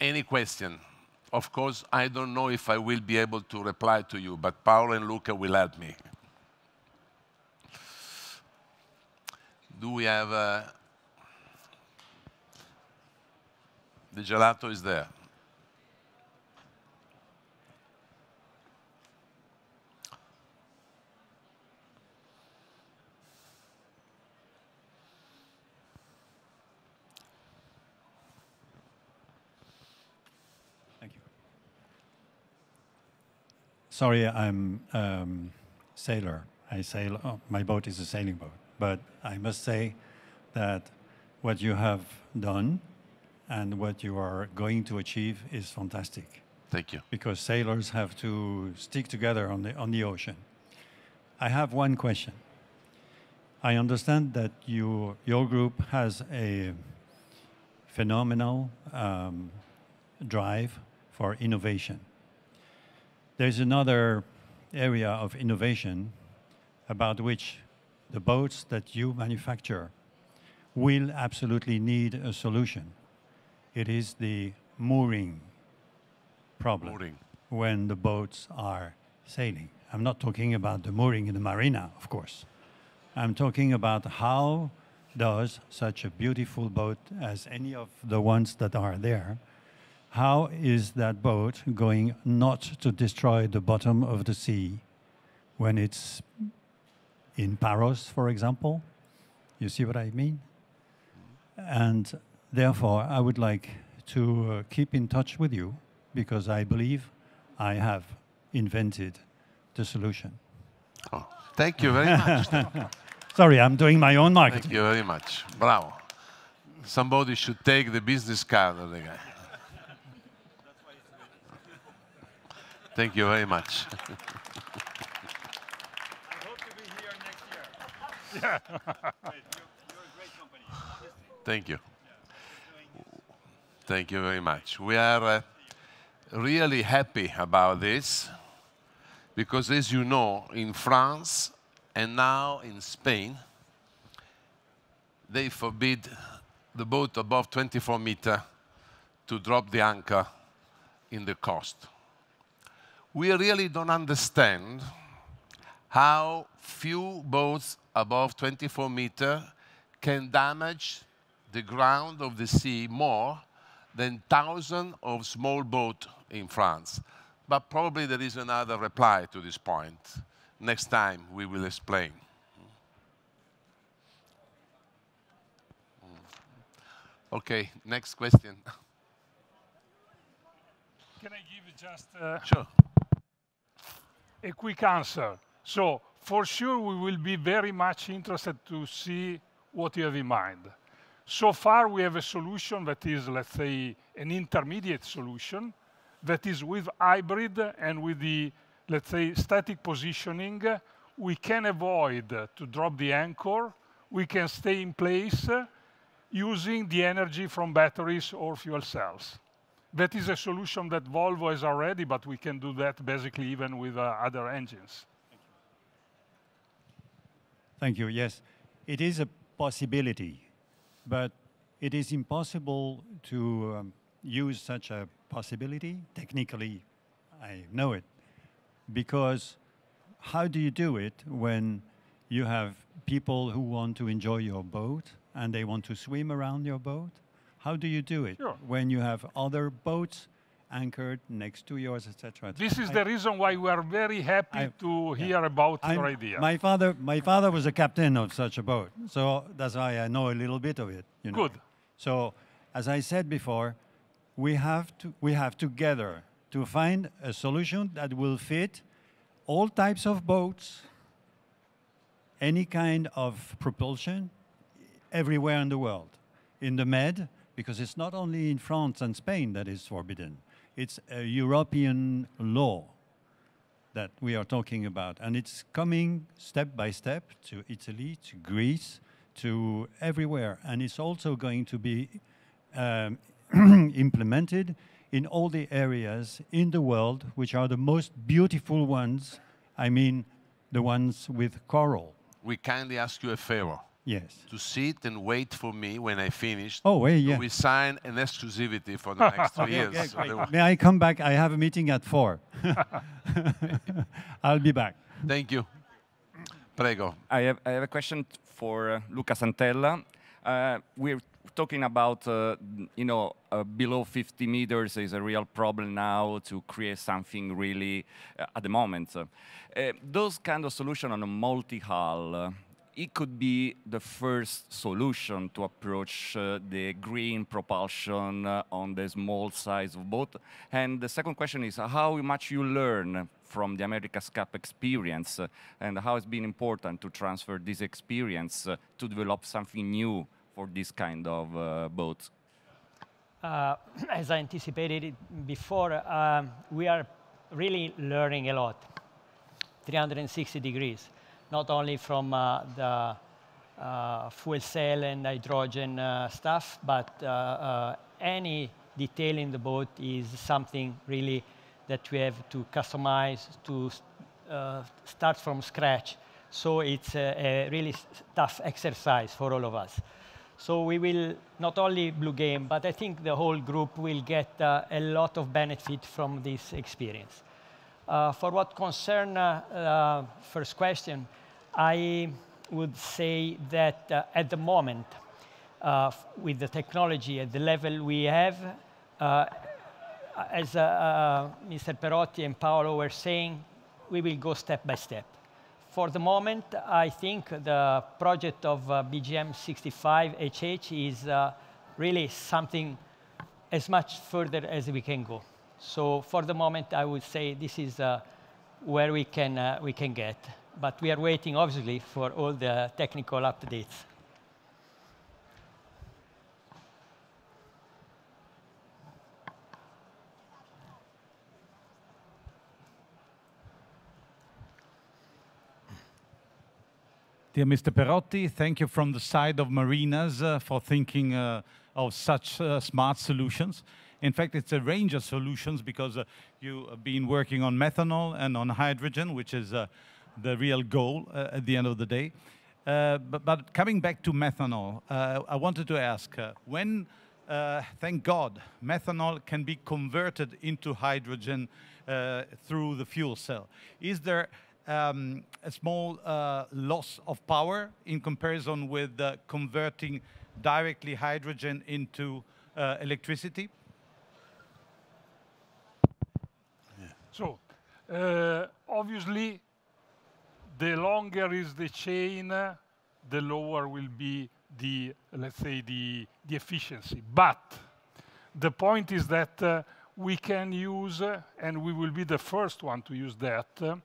Speaker 2: Any question? Of course, I don't know if I will be able to reply to you, but Paolo and Luca will help me. Do we have uh, the gelato is there.
Speaker 7: Sorry, I'm um, sailor. I sail. Oh, my boat is a sailing boat, but I must say that what you have done and what you are going to achieve is fantastic
Speaker 2: Thank you.
Speaker 7: because sailors have to stick together on the on the ocean. I have one question. I understand that you your group has a phenomenal um, drive for innovation. There's another area of innovation about which the boats that you manufacture will absolutely need a solution. It is the mooring problem
Speaker 2: Mooring.
Speaker 7: when the boats are sailing. I'm not talking about the mooring in the marina, of course. I'm talking about how does such a beautiful boat as any of the ones that are there, how is that boat going not to destroy the bottom of the sea when it's in Paros, for example? You see what I mean? And therefore, I would like to uh, keep in touch with you because I believe I have invented the solution.
Speaker 2: Oh, thank you very much.
Speaker 7: Sorry, I'm doing my own marketing.
Speaker 2: Thank you very much. Bravo. Somebody should take the business card of the guy. Thank you very much. Thank you. Thank you very much. We are uh, really happy about this because, as you know, in France and now in Spain, they forbid the boat above 24 meter to drop the anchor in the coast. We really don't understand how few boats above 24 meter can damage the ground of the sea more than thousands of small boats in France. But probably there is another reply to this point. Next time we will explain. Okay, next question.
Speaker 4: Can I give just uh,
Speaker 2: Sure.
Speaker 4: A quick answer? So for sure, we will be very much interested to see what you have in mind. So far, we have a solution that is, let's say, an intermediate solution that is with hybrid and with the, let's say, static positioning. We can avoid to drop the anchor. We can stay in place using the energy from batteries or fuel cells. That is a solution that Volvo has already, but we can do that basically even with uh, other engines.
Speaker 7: Thank you. Yes, it is a possibility, but it is impossible to um, use such a possibility. Technically, I know it. Because how do you do it when you have people who want to enjoy your boat and they want to swim around your boat. How do you do it
Speaker 4: Sure.
Speaker 7: when you have other boats anchored next to yours, etc.?
Speaker 4: This is
Speaker 7: I-
Speaker 4: the reason why we are very happy
Speaker 7: I-
Speaker 4: to
Speaker 7: yeah.
Speaker 4: hear about
Speaker 7: I'm-
Speaker 4: your idea.
Speaker 7: My father, my father was a captain of such a boat, so that's why I know a little bit of it. You know?
Speaker 4: Good.
Speaker 7: So, as I said before, we have to we have together to find a solution that will fit all types of boats, any kind of propulsion, everywhere in the world. In the Med, because it's not only in France and Spain that is forbidden, it's a European law that we are talking about. And it's coming step by step to Italy, to Greece, to everywhere. And it's also going to be um, implemented in all the areas in the world which are the most beautiful ones. I mean, the ones with coral.
Speaker 2: We kindly ask you a favor
Speaker 7: Yes.
Speaker 2: to sit and wait for me when I finish.
Speaker 7: Oh, wait, yeah.
Speaker 2: We sign an exclusivity for the next three years.
Speaker 7: Okay,
Speaker 2: So
Speaker 7: great. May I come back? I have a meeting at four. I'll be back.
Speaker 2: Thank you. Prego.
Speaker 8: I have, I have a question for uh, Luca Santella. Uh, we're talking about, uh, you know, uh, below 50 meters is a real problem now to create something really uh, at the moment. Uh, those kind of solution on a multi-hull, uh, it could be the first solution to approach uh, the green propulsion uh, on the small size of boat. And the second question is how much you learn from the America's Cup experience uh, and how it's been important to transfer this experience uh, to develop something new for this kind of uh, boats.
Speaker 5: Uh, as I anticipated before, um, we are really learning a lot. 360 degrees, not only from uh, the uh, fuel cell and hydrogen uh, stuff, but any detail in the boat is something really that we have to customize, to start from scratch. So it's a, a really tough exercise for all of us. So we will not only Bluegame, but I think the whole group will get uh, a lot of benefit from this experience. Uh, for what concern uh, first question, I would say that uh, at the moment, uh, with the technology at the level we have, uh, as uh, uh, Mr. Perotti and Paolo were saying, we will go step by step. For the moment, I think the project of uh, BGM 65HH is uh, really something as much further as we can go. So for the moment, I would say this is uh, where we can, uh, we can get. But we are waiting, obviously, for all the technical updates.
Speaker 9: Dear Mr. Perotti, thank you from the side of marinas uh, for thinking uh, of such uh, smart solutions. In fact, it's a range of solutions because uh, you have been working on methanol and on hydrogen, which is uh, the real goal uh, at the end of the day. Uh, but, but coming back to methanol, uh, I wanted to ask, when, thank God, methanol can be converted into hydrogen through the fuel cell, is there um, a small uh, loss of power in comparison with uh, converting directly hydrogen into uh, electricity?
Speaker 4: So, uh, obviously, the longer is the chain, the lower will be the, let's say, the, the efficiency. But the point is that uh, we can use, uh, and we will be the first one to use that, uh,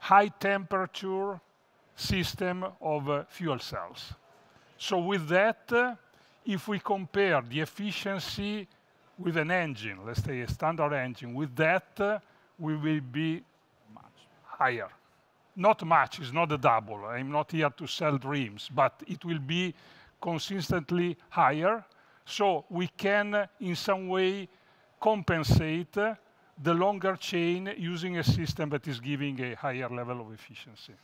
Speaker 4: high temperature system of uh, fuel cells. So with that, uh, if we compare the efficiency with an engine, let's say a standard engine, with that, uh, we will be Much. higher. Not much, it's not a double. I'm not here to sell dreams, but it will be consistently higher. So we can, in some way, compensate the longer chain using a system that is giving a higher level of efficiency.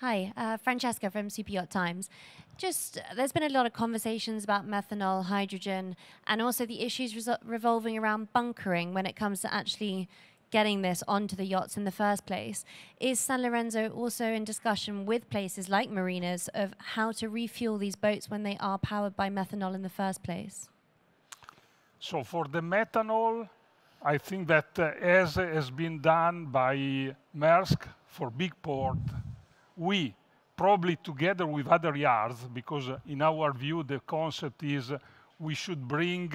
Speaker 10: Hi, uh, Francesca from Yacht Times. Just there's been a lot of conversations about methanol, hydrogen, and also the issues revolving around bunkering when it comes to actually getting this onto the yachts in the first place. Is Sanlorenzo also in discussion with places like marinas of how to refuel these boats when they are powered by methanol in the first place?
Speaker 4: So for the methanol, I think that uh, as has been done by Maersk for big port, we, probably together with other yards, because in our view, the concept is we should bring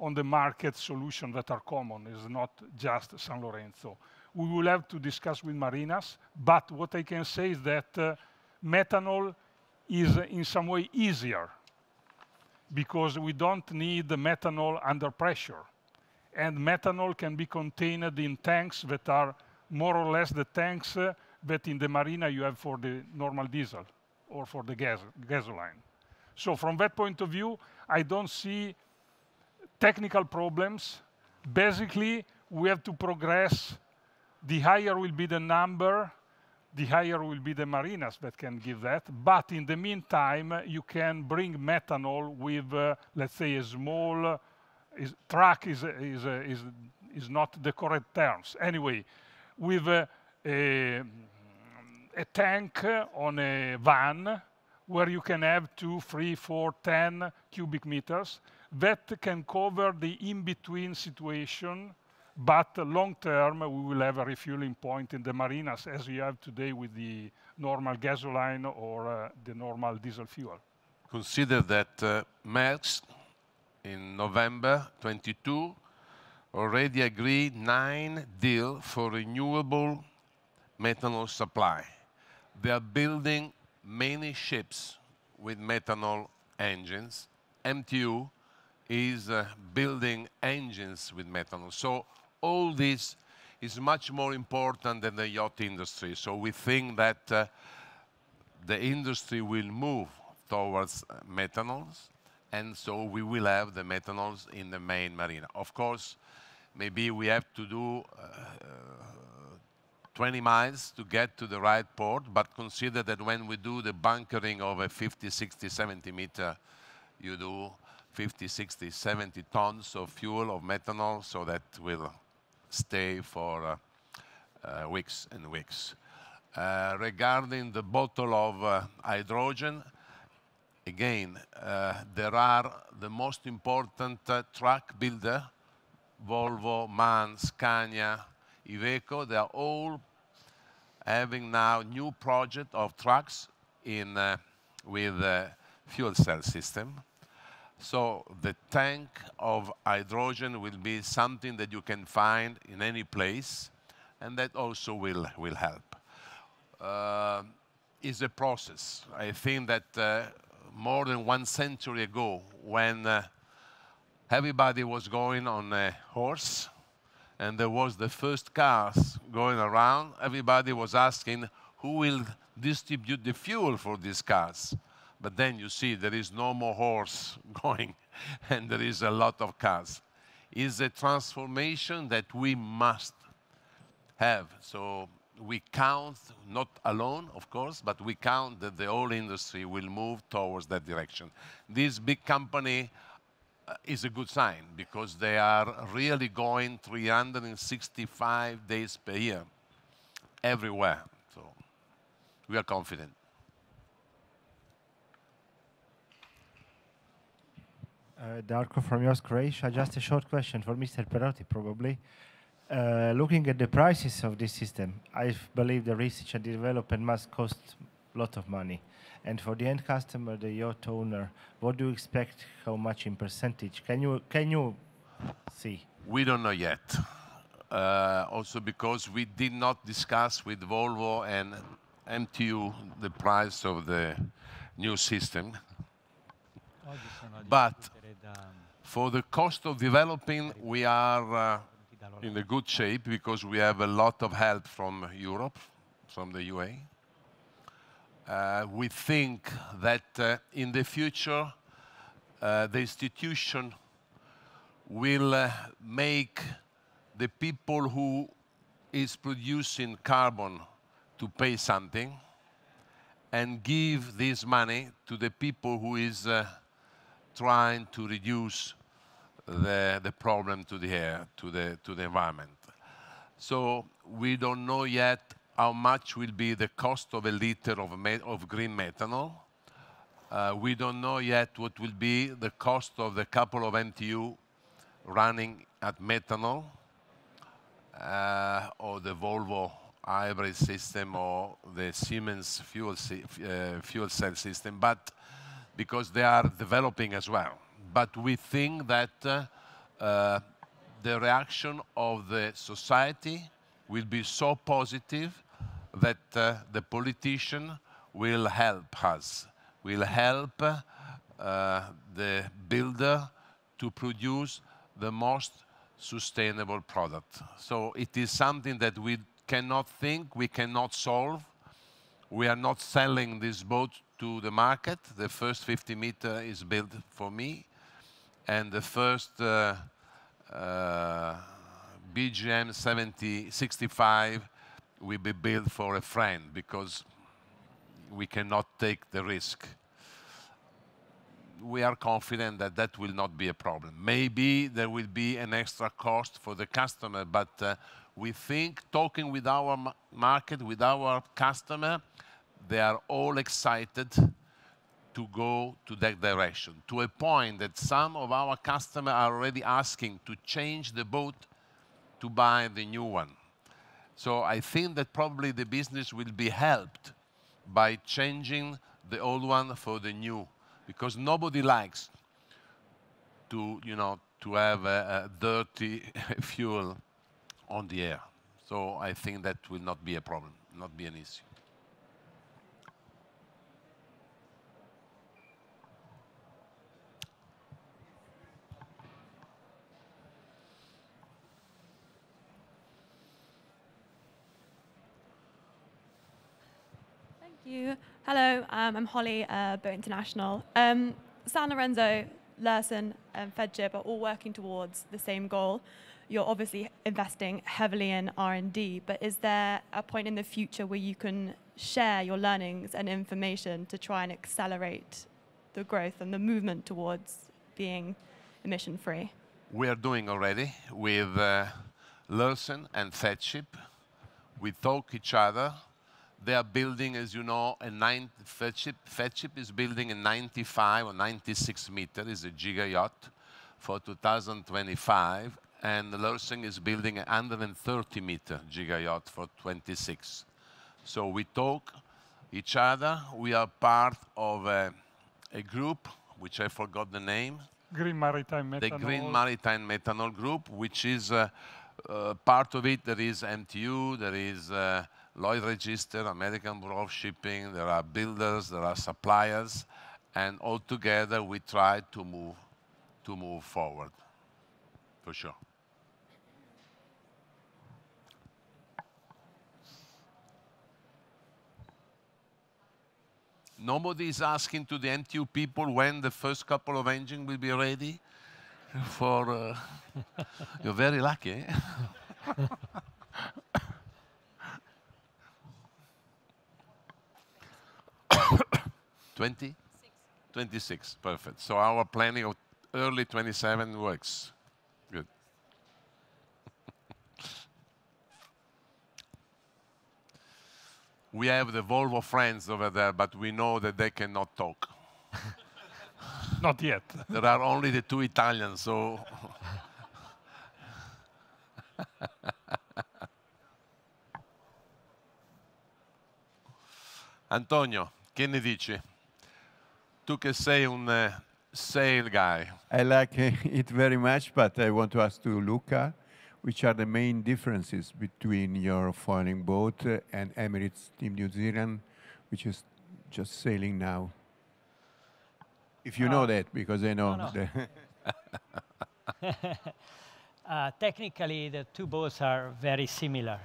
Speaker 4: on the market solutions that are common. It's not just Sanlorenzo. We will have to discuss with marinas, but what I can say is that uh, methanol is in some way easier because we don't need methanol under pressure. And methanol can be contained in tanks that are more or less the tanks uh, that in the marina you have for the normal diesel or for the gas, gasoline. So from that point of view, I don't see technical problems. Basically, we have to progress. The higher will be the number, the higher will be the marinas that can give that. But in the meantime, you can bring methanol with, uh, let's say, a small uh, is, truck is, is, uh, is, is not the correct terms. Anyway, with uh, a a tank on a van where you can have two, three, four, ten cubic meters. That can cover the in-between situation, but long term, we will have a refueling point in the marinas as we have today with the normal gasoline or uh, the normal diesel fuel.
Speaker 2: Consider that uh, Maersk in November 22 already agreed nine deal for renewable methanol supply. They are building many ships with methanol engines. MTU is uh, building engines with methanol. So all this is much more important than the yacht industry. So we think that uh, the industry will move towards uh, methanols, and so we will have the methanols in the main marina. Of course, maybe we have to do 20 miles to get to the right port, but consider that when we do the bunkering of a 50, 60, 70 meter, you do 50, 60, 70 tons of fuel, of methanol, so that will stay for uh, uh, weeks and weeks. Uh, regarding the bottle of uh, hydrogen, again, uh, there are the most important uh, truck builder, Volvo, MAN, Scania, Iveco, they are all having now new project of trucks in uh, with a fuel cell system. So the tank of hydrogen will be something that you can find in any place, and that also will, will help. Uh, is a process. I think that uh, more than one century ago, when uh, everybody was going on a horse, and there was the first cars going around, everybody was asking who will distribute the fuel for these cars. But then you see there is no more horse going and there is a lot of cars. It's a transformation that we must have. So we count, not alone, of course, but we count that the whole industry will move towards that direction. This big company is a good sign because they are really going 365 days per year everywhere. So we are confident.
Speaker 11: Uh, Darko from Yachts Croatia. Just a short question for Mr. Perotti, probably. Uh, looking at the prices of this system, I believe the research and development must cost a lot of money. And for the end customer, the yacht owner, what do you expect? How much in percentage? Can you can you see?
Speaker 2: We don't know yet. Uh, also because we did not discuss with Volvo and MTU the price of the new system. but for the cost of developing, we are uh, in a good shape because we have a lot of help from Europe, from the UA. Uh, we think that uh, in the future, uh, the institution will make the people who is producing carbon to pay something, and give this money to the people who is uh, trying to reduce the, the problem to the air, to the, to the environment. So we don't know yet how much will be the cost of a liter of, of green methanol. Uh, we don't know yet what will be the cost of the couple of MTU running at methanol uh, or the Volvo hybrid system or the Siemens fuel, uh, fuel cell system, but because they are developing as well. But we think that uh, uh, the reaction of the society will be so positive that uh, the politician will help us, will help uh, the builder to produce the most sustainable product. So it is something that we cannot think, we cannot solve. We are not selling this boat to the market. The first 50 meter is built for me, and the first uh, uh, BGM 70, 65 will be built for a friend because we cannot take the risk. We are confident that that will not be a problem. Maybe there will be an extra cost for the customer, but uh, we think talking with our market, with our customer, they are all excited to go to that direction, to a point that some of our customers are already asking to change the boat to buy the new one. So I think that probably the business will be helped by changing the old one for the new, because nobody likes to, you know, to have a, a dirty fuel on the air. So I think that will not be a problem, not be an issue.
Speaker 12: You. Hello, um, I'm Holly, uh, Boat International. Um, San Lorenzo, Lürssen, and Feadship are all working towards the same goal you're obviously investing heavily in R&D, but is there a point in the future where you can share your learnings and information to try and accelerate the growth and the movement towards being emission free?
Speaker 2: We are doing already with uh, Lürssen and Feadship. We talk each other. They are building, as you know, a nine, Feadship, Feadship is building a 95 or 96 meter, is a giga yacht for 2025 and Lürssen is building a 130 meter giga yacht for 26. So we talk each other. We are part of a, a group, which I forgot the name.
Speaker 4: Green Maritime Methanol.
Speaker 2: The Green Maritime Methanol Group, which is uh, uh, part of it. There is MTU, there is uh, Lloyd Register, American Bureau of Shipping, there are builders, there are suppliers, and all together we try to move, to move forward, for sure. Nobody is asking to the MTU people when the first couple of engines will be ready for... Uh, you're very lucky. Eh? Twenty? 26, perfect. So our planning of early 27 works. Good. we have the Volvo friends over there, but we know that they cannot talk.
Speaker 4: Not yet.
Speaker 2: there are only the two Italians, so. Antonio, che ne dici? Tu che sei un uh, sale guy.
Speaker 13: I like it very much, but I want to ask to Luca which are the main differences between your foiling boat and Emirates Team New Zealand, which is just sailing now? If you uh, know that, because I know. No,
Speaker 5: no. uh, technically, the two boats are very similar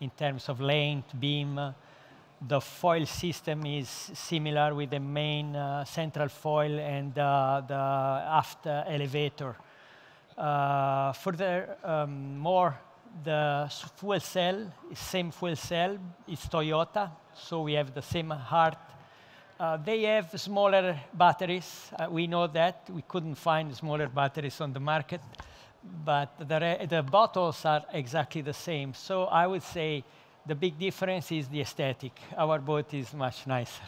Speaker 5: in terms of length, beam. The foil system is similar with the main uh, central foil and uh, the aft elevator. Uh, further, um, more the fuel cell, same fuel cell, it's Toyota, so we have the same heart Uh, they have smaller batteries. Uh, we know that. We couldn't find smaller batteries on the market. But the, the bottles are exactly the same. So I would say the big difference is the aesthetic. Our boat is much nicer.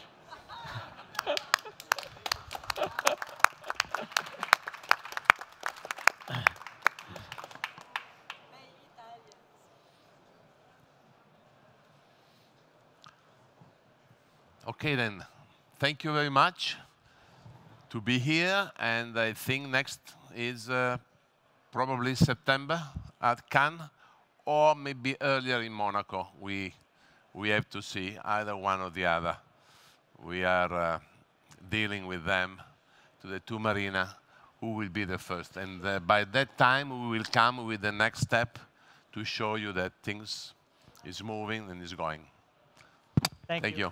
Speaker 2: Okay, then. Thank you very much to be here. And I think next is uh, probably September at Cannes or maybe earlier in Monaco. We, we have to see either one or the other. We are uh, dealing with them to the two marina who will be the first. And uh, by that time, we will come with the next step to show you that things is moving and is going.
Speaker 5: Thank,
Speaker 2: Thank
Speaker 5: you.
Speaker 2: you.